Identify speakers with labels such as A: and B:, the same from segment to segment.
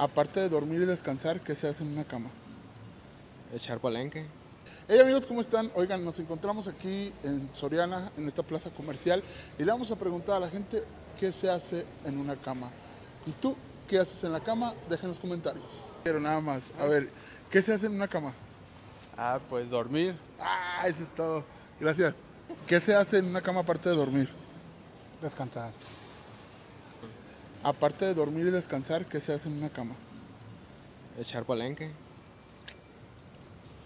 A: Aparte de dormir y descansar, ¿qué se hace en una cama?
B: Echar palenque.
A: Hey amigos, ¿cómo están? Oigan, nos encontramos aquí en Soriana, en esta plaza comercial, y le vamos a preguntar a la gente qué se hace en una cama. ¿Y tú qué haces en la cama? Deja en los comentarios. Pero nada más, a ver, ¿qué se hace en una cama?
B: Ah, pues dormir.
A: Ah, eso es todo. Gracias. ¿Qué se hace en una cama aparte de dormir?
C: Descansar.
A: Aparte de dormir y descansar, ¿qué se hace en una cama?
B: Echar palenque.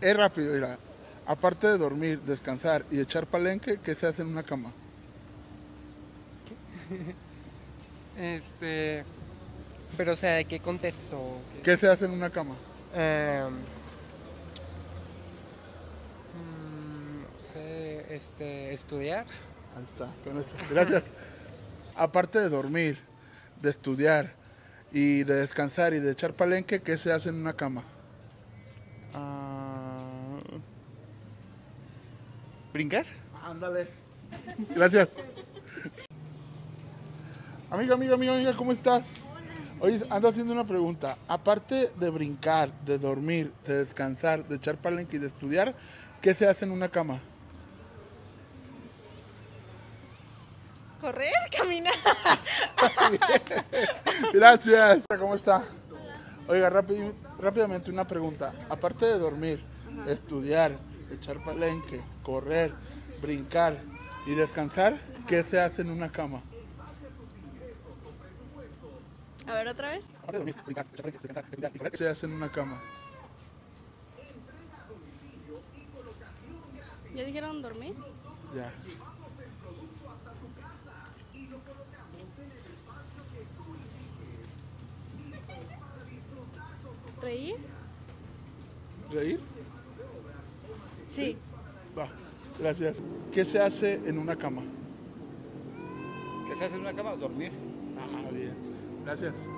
A: Es rápido, mira. Aparte de dormir, descansar y echar palenque, ¿qué se hace en una cama?
D: Este. Pero, o sea, ¿de qué contexto?
A: ¿Qué se hace en una cama?
D: Em, mm, no sé, este. Estudiar.
A: Ahí está, con eso. Gracias. Aparte de dormir, de estudiar y de descansar y de echar palenque, ¿qué se hace en una cama?
C: Ah, ¿Brincar?
A: Ándale. Gracias. Amiga, amiga, amiga, amiga, ¿cómo estás? Oye, ando haciendo una pregunta. Aparte de brincar, de dormir, de descansar, de echar palenque y de estudiar, ¿qué se hace en una cama?
E: Correr, caminar.
A: Gracias. ¿Cómo está? Oiga, rápido- rápidamente una pregunta. Aparte de dormir, estudiar, echar palenque, correr, brincar y descansar, ¿qué se hace en una cama?
E: A ver, otra vez.
A: Aparte de dormir, brincar, echar palenque, descansar, estudiar y correr, ¿qué se hace en una cama?
E: ¿Ya dijeron dormir?
A: Ya.
E: ¿Reír?
A: ¿Reír?
E: Sí.
A: Va. Gracias. ¿Qué se hace en una cama?
C: ¿Qué se hace en una cama? Dormir.
A: Ah, bien. Gracias.